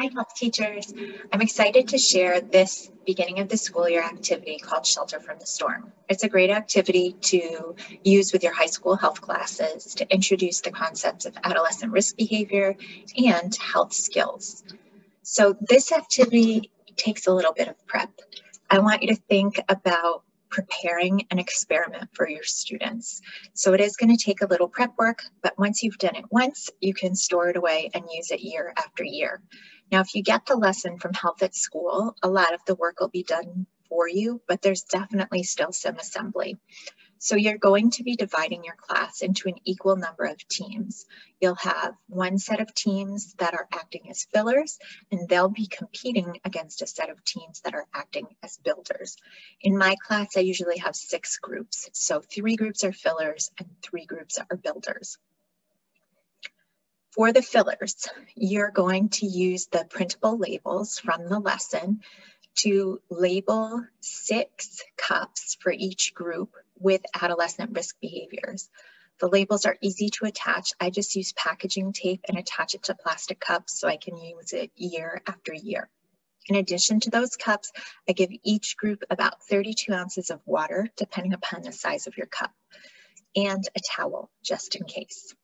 Hi, health teachers. I'm excited to share this beginning of the school year activity called Shelter from the Storm. It's a great activity to use with your high school health classes to introduce the concepts of adolescent risk behavior and health skills. So this activity takes a little bit of prep. I want you to think about preparing an experiment for your students. So it is going to take a little prep work, but once you've done it once, you can store it away and use it year after year. Now, if you get the lesson from Health at School, a lot of the work will be done for you, but there's definitely still some assembly. So you're going to be dividing your class into an equal number of teams. You'll have one set of teams that are acting as fillers, and they'll be competing against a set of teams that are acting as builders. In my class, I usually have six groups. So three groups are fillers and three groups are builders. For the fillers, you're going to use the printable labels from the lesson to label six cups for each group with adolescent risk behaviors. The labels are easy to attach. I just use packaging tape and attach it to plastic cups so I can use it year after year. In addition to those cups, I give each group about 32 ounces of water, depending upon the size of your cup, and a towel, just in case.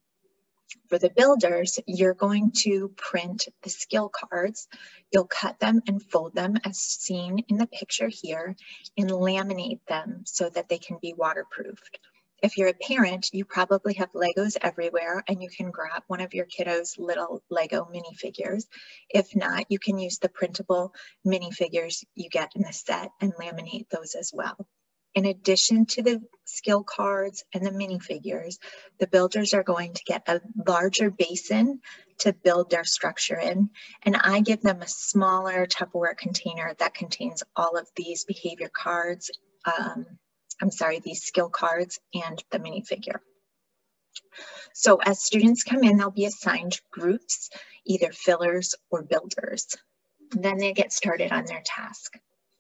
For the builders, you're going to print the skill cards. You'll cut them and fold them as seen in the picture here and laminate them so that they can be waterproofed. If you're a parent, you probably have Legos everywhere and you can grab one of your kiddos' little Lego minifigures. If not, you can use the printable minifigures you get in the set and laminate those as well. In addition to the skill cards and the minifigures, the builders are going to get a larger basin to build their structure in. And I give them a smaller Tupperware container that contains all of these behavior cards, um, I'm sorry, these skill cards and the minifigure. So as students come in, they'll be assigned groups, either fillers or builders. Then they get started on their task.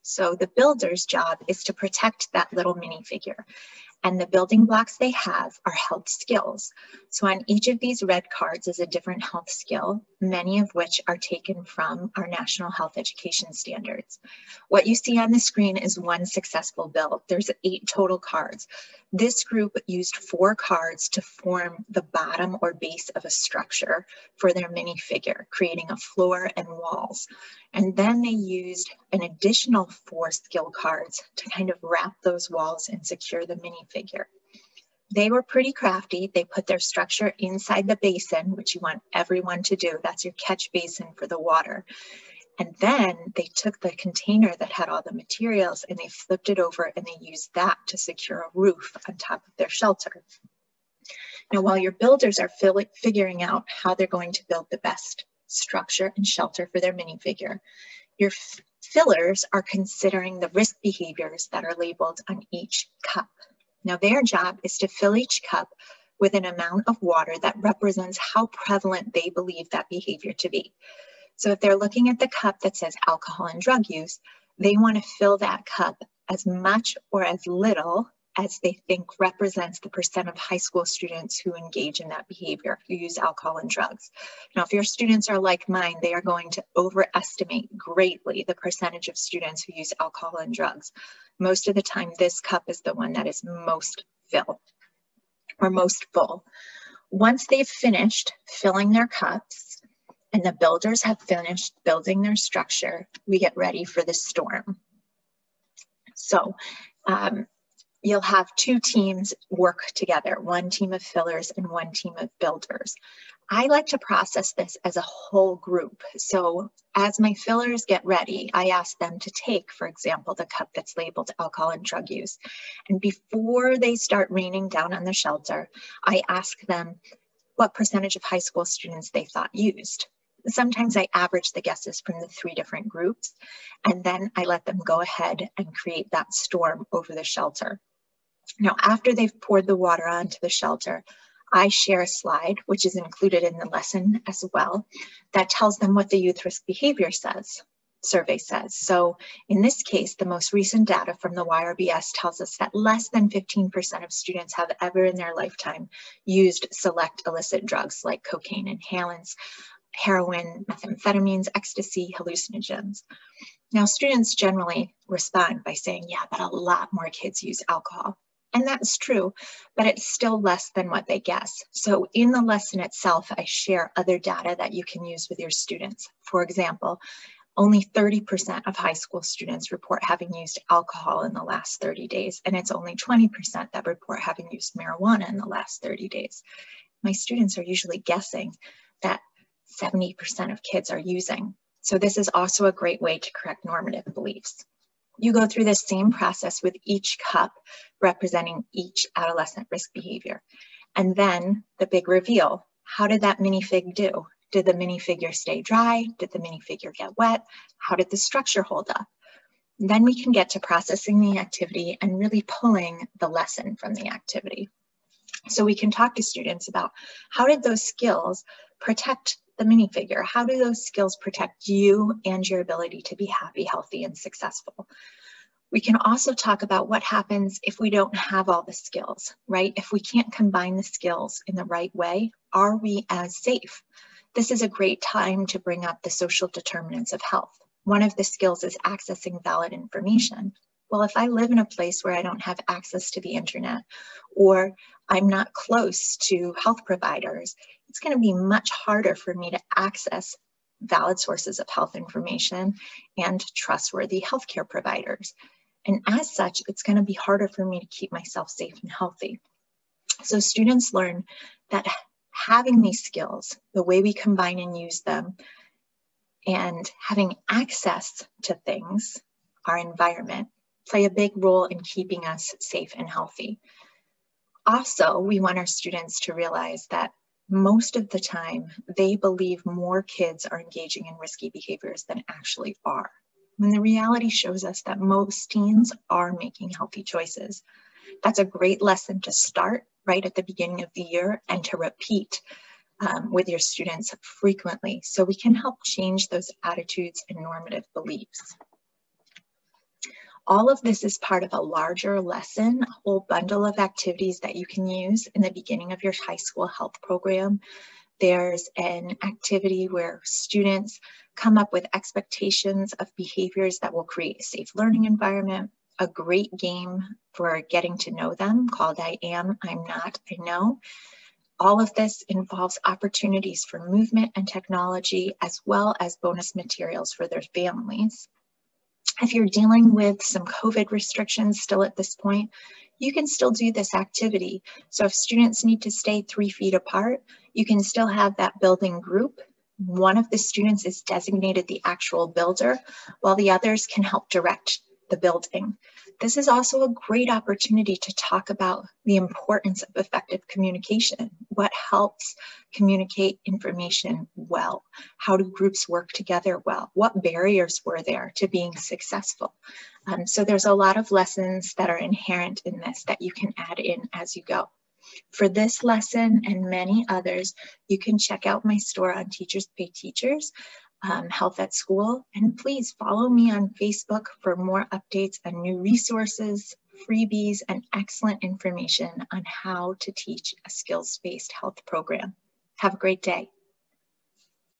So the builder's job is to protect that little minifigure. And the building blocks they have are health skills. So on each of these red cards is a different health skill, many of which are taken from our national health education standards. What you see on the screen is one successful build. There's eight total cards. This group used four cards to form the bottom or base of a structure for their minifigure, creating a floor and walls. And then they used an additional four skill cards to kind of wrap those walls and secure the minifigure figure. They were pretty crafty. They put their structure inside the basin, which you want everyone to do. That's your catch basin for the water. And then they took the container that had all the materials and they flipped it over and they used that to secure a roof on top of their shelter. Now, while your builders are figuring out how they're going to build the best structure and shelter for their minifigure, your fillers are considering the risk behaviors that are labeled on each cup. Now their job is to fill each cup with an amount of water that represents how prevalent they believe that behavior to be. So if they're looking at the cup that says alcohol and drug use, they want to fill that cup as much or as little as they think represents the percent of high school students who engage in that behavior, who use alcohol and drugs. Now, if your students are like mine, they are going to overestimate greatly the percentage of students who use alcohol and drugs. Most of the time, this cup is the one that is most filled or most full. Once they've finished filling their cups and the builders have finished building their structure, we get ready for the storm. So um, you'll have two teams work together, one team of fillers and one team of builders. I like to process this as a whole group. So as my fillers get ready, I ask them to take, for example, the cup that's labeled alcohol and drug use. And before they start raining down on the shelter, I ask them what percentage of high school students they thought used. Sometimes I average the guesses from the three different groups, and then I let them go ahead and create that storm over the shelter. Now, after they've poured the water onto the shelter, I share a slide, which is included in the lesson as well, that tells them what the youth risk behavior says, survey says. So in this case, the most recent data from the YRBS tells us that less than 15% of students have ever in their lifetime used select illicit drugs like cocaine inhalants, heroin, methamphetamines, ecstasy, hallucinogens. Now, students generally respond by saying, yeah, but a lot more kids use alcohol. And that's true, but it's still less than what they guess. So in the lesson itself, I share other data that you can use with your students. For example, only 30% of high school students report having used alcohol in the last 30 days, and it's only 20% that report having used marijuana in the last 30 days. My students are usually guessing that 70% of kids are using. So this is also a great way to correct normative beliefs. You go through the same process with each cup representing each adolescent risk behavior. And then the big reveal, how did that minifig do? Did the minifigure stay dry? Did the minifigure get wet? How did the structure hold up? Then we can get to processing the activity and really pulling the lesson from the activity. So we can talk to students about how did those skills protect the minifigure? How do those skills protect you and your ability to be happy, healthy, and successful? We can also talk about what happens if we don't have all the skills, right? If we can't combine the skills in the right way, are we as safe? This is a great time to bring up the social determinants of health. One of the skills is accessing valid information. Well, if I live in a place where I don't have access to the internet or I'm not close to health providers, it's going to be much harder for me to access valid sources of health information and trustworthy healthcare providers. And as such, it's going to be harder for me to keep myself safe and healthy. So students learn that having these skills, the way we combine and use them, and having access to things, our environment, play a big role in keeping us safe and healthy. Also, we want our students to realize that most of the time, they believe more kids are engaging in risky behaviors than actually are. When the reality shows us that most teens are making healthy choices. That's a great lesson to start right at the beginning of the year and to repeat um, with your students frequently so we can help change those attitudes and normative beliefs. All of this is part of a larger lesson, a whole bundle of activities that you can use in the beginning of your high school health program. There's an activity where students come up with expectations of behaviors that will create a safe learning environment, a great game for getting to know them called I Am, I'm Not, I Know. All of this involves opportunities for movement and technology, as well as bonus materials for their families. If you're dealing with some COVID restrictions still at this point, you can still do this activity. So if students need to stay three feet apart, you can still have that building group. One of the students is designated the actual builder, while the others can help direct the building. This is also a great opportunity to talk about the importance of effective communication. What helps communicate information well? How do groups work together well? What barriers were there to being successful? Um, so there's a lot of lessons that are inherent in this that you can add in as you go. For this lesson and many others, you can check out my store on Teachers Pay Teachers um, Health at School. And please follow me on Facebook for more updates and new resources, freebies, and excellent information on how to teach a skills-based health program. Have a great day.